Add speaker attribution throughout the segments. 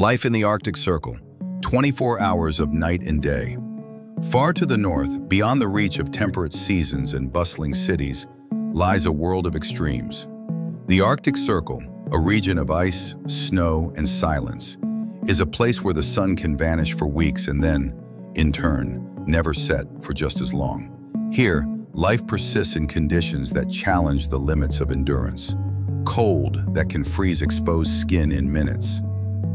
Speaker 1: Life in the Arctic Circle, 24 hours of night and day. Far to the north, beyond the reach of temperate seasons and bustling cities, lies a world of extremes. The Arctic Circle, a region of ice, snow, and silence, is a place where the sun can vanish for weeks and then, in turn, never set for just as long. Here, life persists in conditions that challenge the limits of endurance. Cold that can freeze exposed skin in minutes,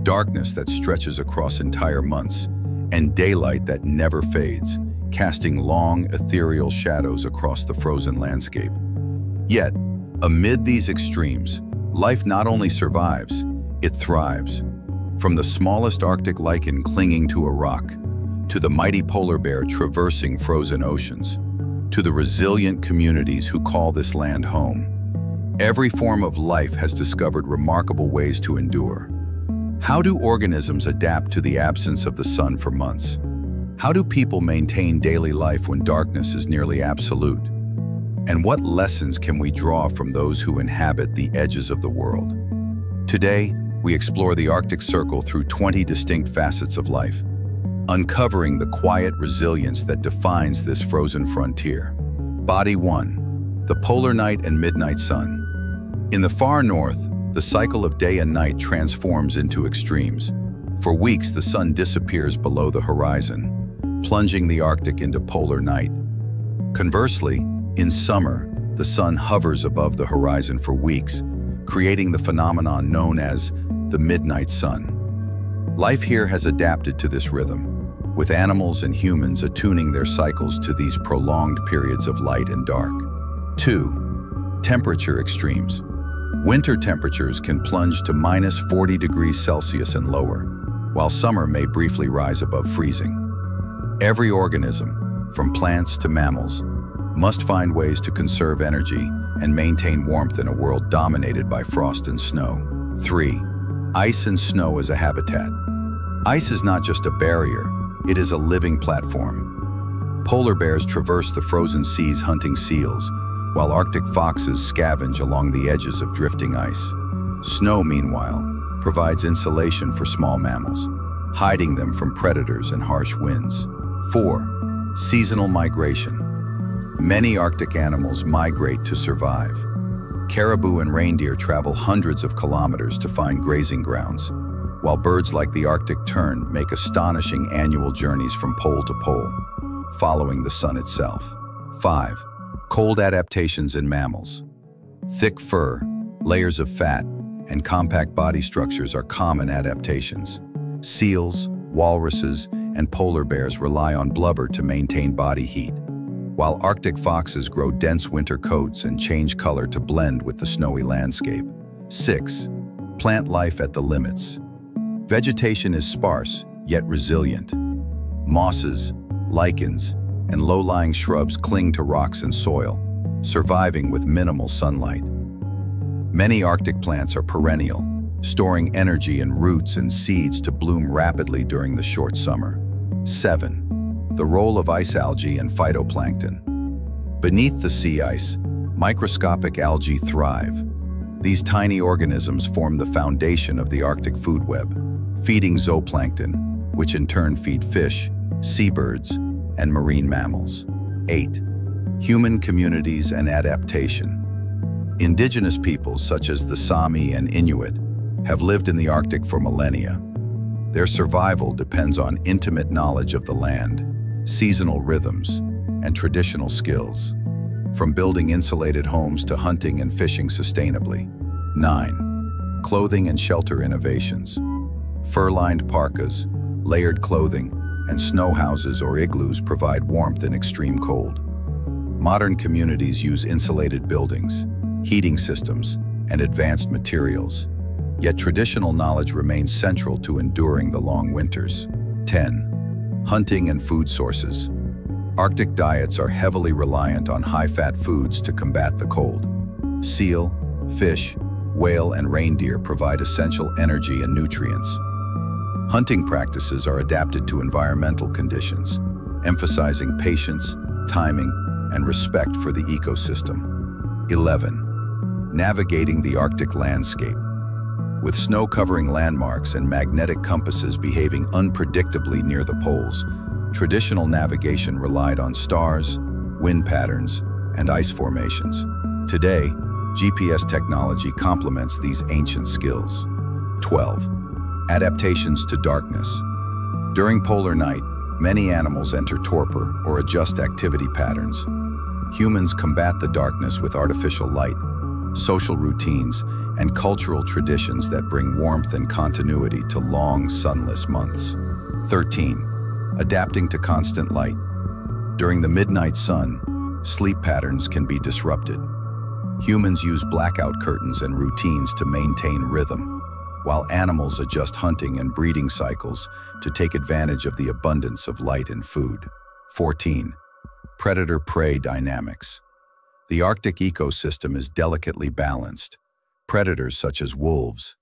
Speaker 1: darkness that stretches across entire months, and daylight that never fades, casting long, ethereal shadows across the frozen landscape. Yet, amid these extremes, life not only survives, it thrives. From the smallest Arctic lichen clinging to a rock, to the mighty polar bear traversing frozen oceans, to the resilient communities who call this land home. Every form of life has discovered remarkable ways to endure. How do organisms adapt to the absence of the sun for months? How do people maintain daily life when darkness is nearly absolute? And what lessons can we draw from those who inhabit the edges of the world? Today, we explore the Arctic Circle through 20 distinct facets of life, uncovering the quiet resilience that defines this frozen frontier. Body 1. The Polar Night and Midnight Sun. In the far north, the cycle of day and night transforms into extremes. For weeks, the sun disappears below the horizon, plunging the Arctic into polar night. Conversely, in summer, the sun hovers above the horizon for weeks, creating the phenomenon known as the midnight sun. Life here has adapted to this rhythm, with animals and humans attuning their cycles to these prolonged periods of light and dark. 2. Temperature extremes. Winter temperatures can plunge to minus 40 degrees Celsius and lower, while summer may briefly rise above freezing. Every organism, from plants to mammals, must find ways to conserve energy and maintain warmth in a world dominated by frost and snow. 3. Ice and snow as a habitat. Ice is not just a barrier, it is a living platform. Polar bears traverse the frozen seas hunting seals, while Arctic foxes scavenge along the edges of drifting ice. Snow, meanwhile, provides insulation for small mammals, hiding them from predators and harsh winds. 4. Seasonal migration. Many Arctic animals migrate to survive. Caribou and reindeer travel hundreds of kilometers to find grazing grounds, while birds like the Arctic tern make astonishing annual journeys from pole to pole, following the sun itself. 5. Cold adaptations in mammals. Thick fur, layers of fat, and compact body structures are common adaptations. Seals, walruses, and polar bears rely on blubber to maintain body heat, while Arctic foxes grow dense winter coats and change color to blend with the snowy landscape. 6. Plant life at the limits. Vegetation is sparse, yet resilient. Mosses, lichens, and low-lying shrubs cling to rocks and soil, surviving with minimal sunlight. Many Arctic plants are perennial, storing energy in roots and seeds to bloom rapidly during the short summer. 7. The role of ice algae and phytoplankton. Beneath the sea ice, microscopic algae thrive. These tiny organisms form the foundation of the Arctic food web, feeding zooplankton, which in turn feed fish, seabirds, and marine mammals. 8. Human communities and adaptation. Indigenous peoples such as the Sami and Inuit have lived in the Arctic for millennia. Their survival depends on intimate knowledge of the land, seasonal rhythms, and traditional skills, from building insulated homes to hunting and fishing sustainably. 9. Clothing and shelter innovations. Fur-lined parkas, layered clothing, and snow houses or igloos provide warmth in extreme cold. Modern communities use insulated buildings, heating systems, and advanced materials. Yet traditional knowledge remains central to enduring the long winters. 10. Hunting and food sources. Arctic diets are heavily reliant on high-fat foods to combat the cold. Seal, fish, whale, and reindeer provide essential energy and nutrients. Hunting practices are adapted to environmental conditions, emphasizing patience, timing, and respect for the ecosystem. 11. Navigating the Arctic landscape. With snow covering landmarks and magnetic compasses behaving unpredictably near the poles, traditional navigation relied on stars, wind patterns, and ice formations. Today, GPS technology complements these ancient skills. 12. Adaptations to darkness. During polar night, many animals enter torpor or adjust activity patterns. Humans combat the darkness with artificial light, social routines, and cultural traditions that bring warmth and continuity to long, sunless months. 13. Adapting to constant light. During the midnight sun, sleep patterns can be disrupted. Humans use blackout curtains and routines to maintain rhythm, while animals adjust hunting and breeding cycles to take advantage of the abundance of light and food. 14. Predator-prey dynamics. The Arctic ecosystem is delicately balanced. Predators such as wolves,